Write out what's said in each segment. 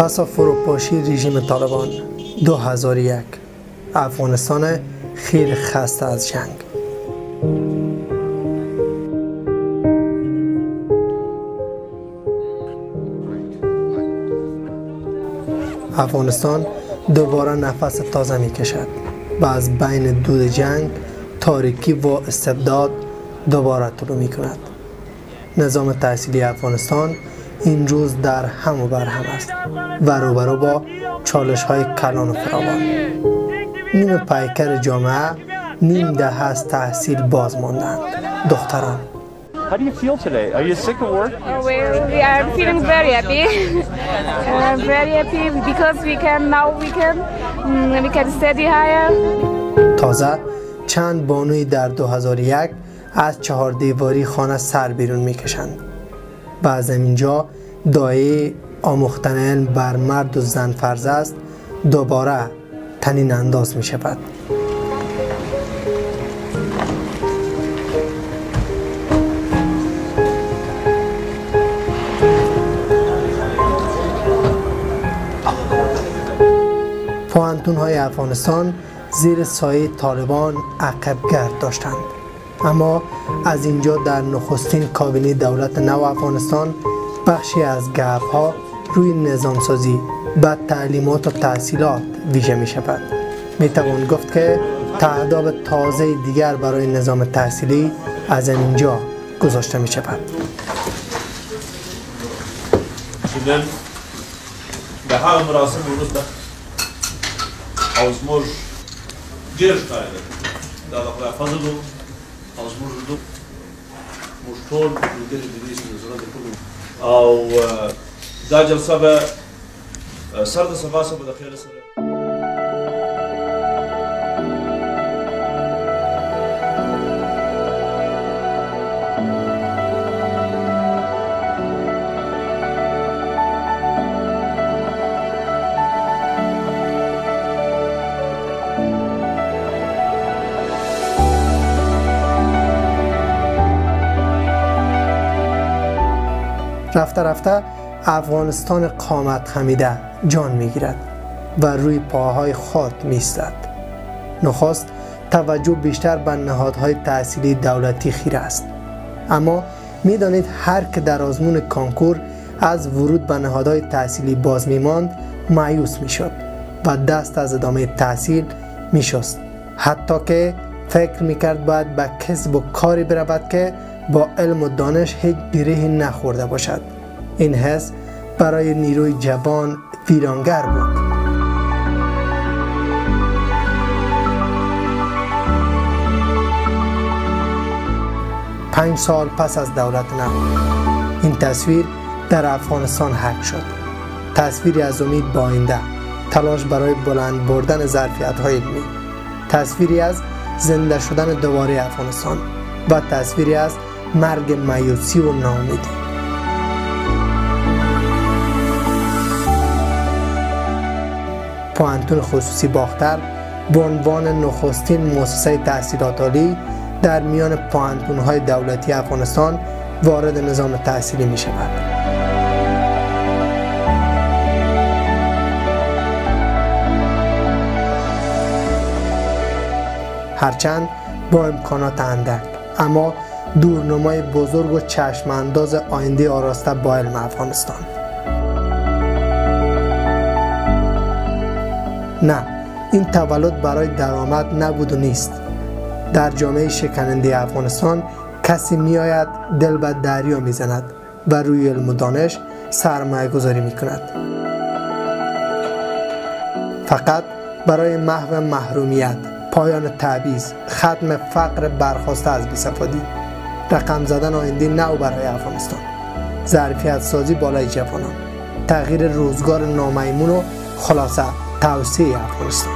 پس فروپاشی رژیم طالبان. 2001 افغانستان خیلی خسته از جنگ. افغانستان دوباره نفس تازه می کشد و از بین دود جنگ تاریکی و استبداد دوباره طلوع می کند نظام تحصیلی افغانستان این روز در هم و بر هم است و روبرو با چالش های کلان و فراوان نیم پیکر جامعه نیم ده از تحصیل باز ماندند دختران How do you feel today? Are you sick of work? Uh, we, we are feeling very happy. uh, very happy because we can now we can um, we can study higher. تازه چند بانوی در 2001 از چهار دیواری خانه سر بیرون می‌کشند و از اینجا دایه آموختن علم بر مرد و زن فرض است دوباره تنین انداز می شود. پوانتون های افغانستان زیر سایه طالبان عقب گرد داشتند. اما از اینجا در نخستین کابینه دولت نو افغانستان بخشی از گپ ها روی نظام سازی و تعلیمات و تحصیلات ویژه می شود می توان گفت که تعداب تازه دیگر برای نظام تحصیلی از اینجا گذاشته می شود به هغه مراسم وروسته او زموږ ډېر ښکارېده دا د خدای فضل و او زموږ موږ ټول ملګري د دې او دا جلسه به سر د سبا سره به د خیر سره رفته رفته افغانستان قامت خمیده جان می‌گیرد و روی پاهای خود میستد نخست توجه بیشتر به نهادهای تحصیلی دولتی خیره است. اما می‌دانید هر که در آزمون کانکور از ورود به نهادهای تحصیلی باز میماند مایوس می‌شد و دست از ادامه تحصیل میشست. حتی که فکر می‌کرد باید به کسب و کاری برود که با علم و دانش هیچ گرهی نخورده باشد. این حس برای نیروی جوان ویرانگر بود. پنج سال پس از دولت نو این تصویر در افغانستان حک شد. تصویری از امید با آینده تلاش برای بلند بردن ظرفیت های علمی. تصویری از زنده شدن دوباره افغانستان. و تصویری از مرگ مایوسی و ناامیدی پوانتون خصوصی باختر به عنوان نخستین مؤسسه تحصیلات عالی در میان پوانتون های دولتی افغانستان وارد نظام تحصیلی می شود. هرچند با امکانات اندک اما دورنمای بزرگ و چشم انداز آینده آراسته با علم افغانستان. نه این تولد برای درآمد نبود و نیست. در جامعه شکننده افغانستان کسی میآید دل به دریا می‌زند و روی علم و دانش سرمایه گذاری می کند فقط برای محو محرومیت پایان تعویض ختم فقر برخواسته از بیسفادی رقم زدن آینده نو برای افغانستان. ظرفیت سازی بالای جوانان. تغییر روزگار نامیمون و خلاصه توسعه افغانستان.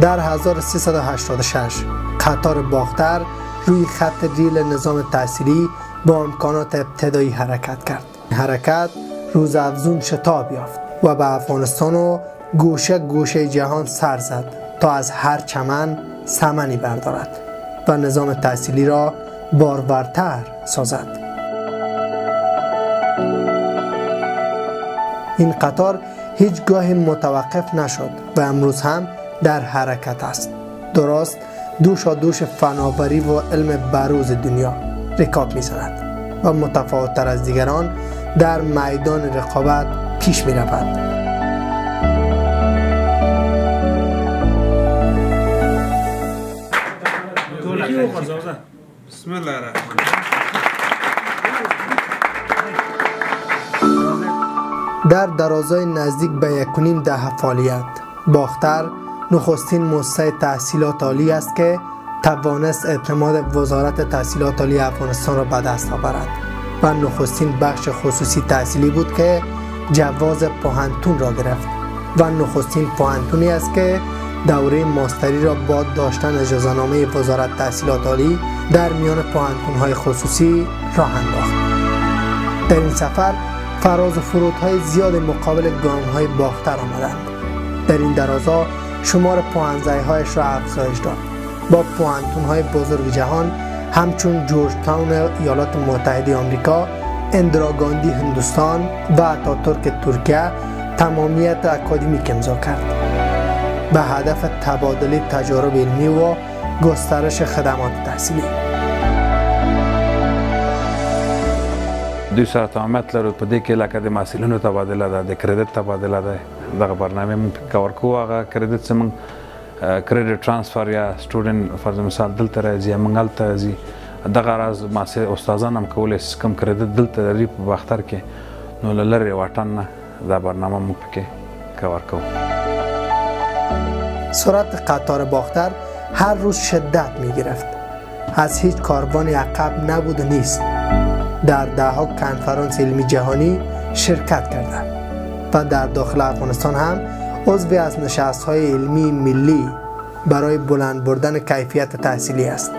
در 1386 قطار باختر روی خط ریل نظام تحصیلی با امکانات ابتدایی حرکت کرد. حرکت روز افزون شتاب یافت و به افغانستان و گوشه گوشه جهان سر زد تا از هر چمن سمنی بردارد و نظام تحصیلی را بارورتر سازد. این قطار هیچگاه متوقف نشد و امروز هم در حرکت است. درست دوش دوش فناوری و علم بروز دنیا. رکاب می زند و متفاوت تر از دیگران در میدان رقابت پیش می رود. بسم الله در درازای نزدیک به یکونیم ده فعالیت باختر نخستین مؤسسه تحصیلات عالی است که توانست اعتماد وزارت تحصیلات عالی افغانستان را به دست آورد و نخستین بخش خصوصی تحصیلی بود که جواز پاهنتون را گرفت و نخستین پاهنتونی است که دوره ماستری را با داشتن اجازهنامه وزارت تحصیلات عالی در میان پاهنتون های خصوصی راه انداخت. در این سفر فراز و فرودهای زیاد مقابل گام های باختر آمدند. در این درازا شمار پوهنزه هایش را افزایش داد. با پوهنتون های بزرگ جهان همچون جورج تاون ایالات متحده آمریکا اندراگاندی هندوستان و اتاتورک ترکیه تمامیت اکادمیک امضا کرد. به هدف تبادل تجارب علمی و گسترش خدمات تحصیلی. دوی سره تعاملات لرو په دې کې لکه د محصلینو تبادله ده د credit تبادله ده. دغه برنامه موږ کور کوو هغه credit transfer یا student فرض مثال دلته راځي موږ هلته راځي دغه راز محصل استادان هم کولی شي کوم credit دلته لري په باختر کې نو لرې واټن نه دا برنامه موږ پکې کور کوو سرعت قطار باختر هر روز شدت می گرفت از هیچ کاروانی عقب نبود و نیست در دهها کنفرانس علمی جهانی شرکت کرده و در داخل افغانستان هم عضوی از نشست های علمی ملی برای بلند بردن کیفیت تحصیلی است.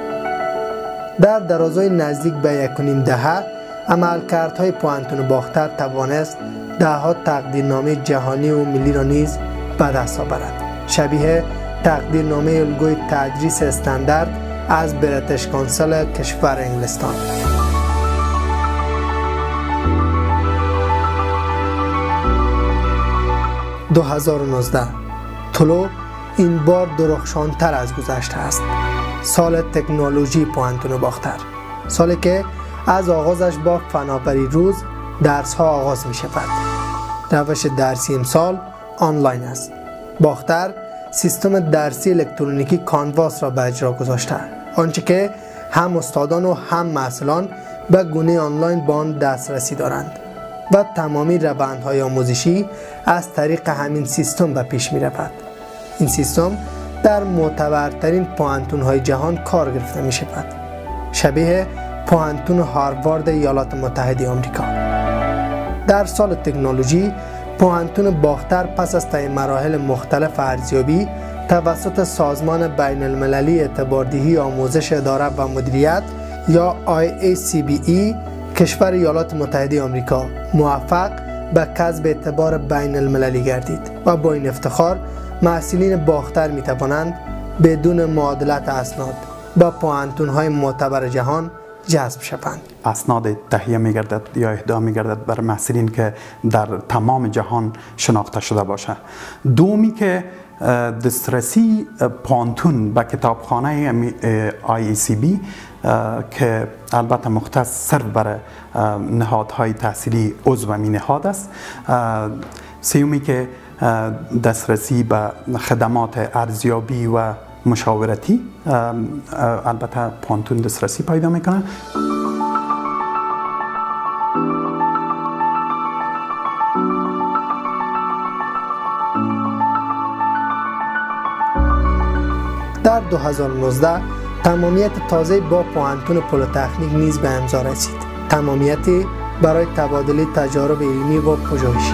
در درازای نزدیک به یک نیم دهه عملکردهای پوانتون باختر توانست دهها تقدیرنامه جهانی و ملی را نیز به دست آورد. شبیه تقدیرنامه الگوی تدریس استاندارد از برتش کانسل کشور انگلستان. 2019 طلو این بار درخشانتر از گذشته است. سال تکنولوژی پوانتون باختر. سالی که از آغازش با فناوری روز درس ها آغاز می شود روش درسی امسال آنلاین است. باختر سیستم درسی الکترونیکی کانواس را به اجرا گذاشته. آنچه که هم استادان و هم محصلان به گونه آنلاین با آن دسترسی دارند. و تمامی روندهای آموزشی از طریق همین سیستم به پیش می رود. این سیستم در معتبرترین پوانتون های جهان کار گرفته می شود. شبیه پوانتون هاروارد ایالات متحده آمریکا. در سال تکنولوژی پوانتون باختر پس از طی مراحل مختلف ارزیابی توسط سازمان بین المللی اعتباردهی آموزش اداره و مدیریت یا IACBE کشور ایالات متحده آمریکا موفق به کسب اعتبار بین المللی گردید و با این افتخار محصلین باختر می توانند بدون معادلت اسناد با پوانتون های معتبر جهان جذب شوند. اسناد تهیه می گردد یا اهدا می گردد بر محصلین که در تمام جهان شناخته شده باشه دومی که دسترسی پانتون به کتابخانه آی سی بی که البته مختص صرف برای نهادهای تحصیلی عضو می نهاد است. سیومی که دسترسی به خدمات ارزیابی و مشاورتی البته پانتون دسترسی پیدا می‌کنه 2019 تمامیت تازه با پوانتون پولوتکنیک نیز به امضا رسید. تمامیتی برای تبادل تجارب علمی و پژوهشی.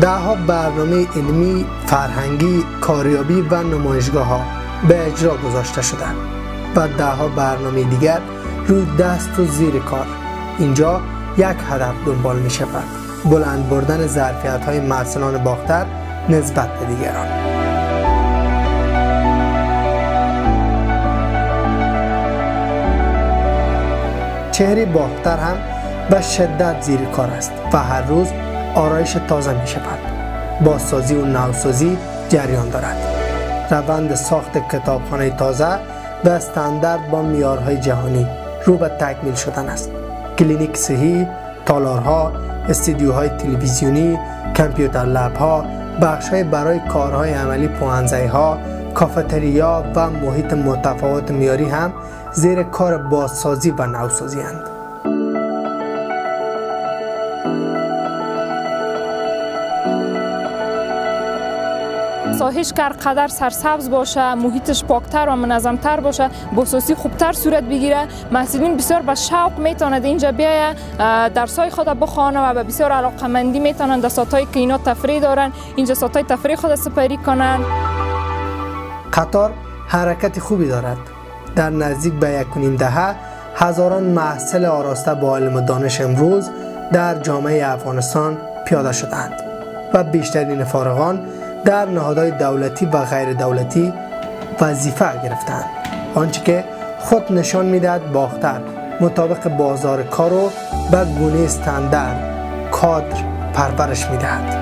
دهها برنامه علمی، فرهنگی، کاریابی و نمایشگاه ها به اجرا گذاشته شدند و دهها برنامه دیگر روی دست و زیر کار. اینجا یک هدف دنبال می شود بلند بردن ظرفیت های مرسلان باختر نسبت به دیگران. چهره باختر هم به شدت زیر کار است و هر روز آرایش تازه می شود. بازسازی و نوسازی جریان دارد. روند ساخت کتابخانه تازه به استاندارد با میارهای جهانی رو به تکمیل شدن است. کلینیک صحی تالارها استودیوهای تلویزیونی کامپیوتر لب ها بخش های برای کارهای عملی پوانزه ها کافتریا و محیط متفاوت میاری هم زیر کار بازسازی و نوسازی هند. ساحش که قدر سرسبز باشه محیطش پاکتر و منظمتر باشه بساسی خوبتر صورت بگیره. محصلین بسیار به شوق می‌توند اینجا بیایه درسای خود بخوانه و به بسیار علاقمندی می‌تونن در ساعتهای که اینا تفریح دارن اینجا ساعتهای تفریح خود سپری کنن قطار حرکت خوبی دارد. در نزدیک به یک نیم دهه هزاران محصل آراسته با علم دانش امروز در جامعه افغانستان پیاده شدند و بیشترین فارغان در نهادهای دولتی و غیر دولتی وظیفه گرفتند. آنچه که خود نشان می‌دهد باختر مطابق بازار کار و به گونه استاندارد کادر پرورش می‌دهد.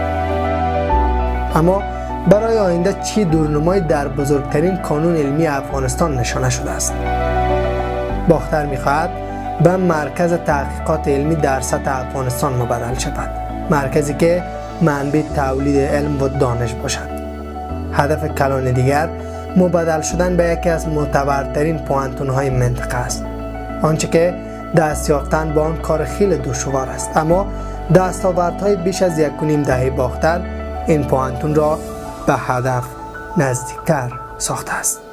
اما برای آینده چی دورنمای در بزرگترین کانون علمی افغانستان نشانه شده است؟ باختر می‌خواهد به مرکز تحقیقات علمی در سطح افغانستان مبدل شود. مرکزی که منبع تولید علم و دانش باشد. هدف کلان دیگر مبدل شدن به یکی از معتبرترین پوانتون های منطقه است. آنچه که دست یافتن با آن کار خیلی دشوار است اما دستاوردهای بیش از یک نیم دهه باختر این پوانتون را به هدف نزدیکتر ساخته است.